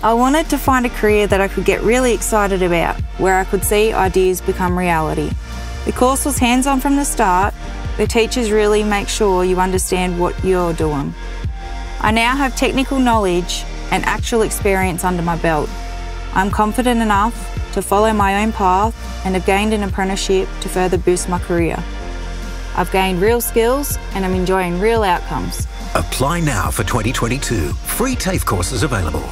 I wanted to find a career that I could get really excited about, where I could see ideas become reality. The course was hands on from the start. The teachers really make sure you understand what you're doing. I now have technical knowledge and actual experience under my belt. I'm confident enough to follow my own path and have gained an apprenticeship to further boost my career. I've gained real skills and I'm enjoying real outcomes. Apply now for 2022. Free TAFE courses available.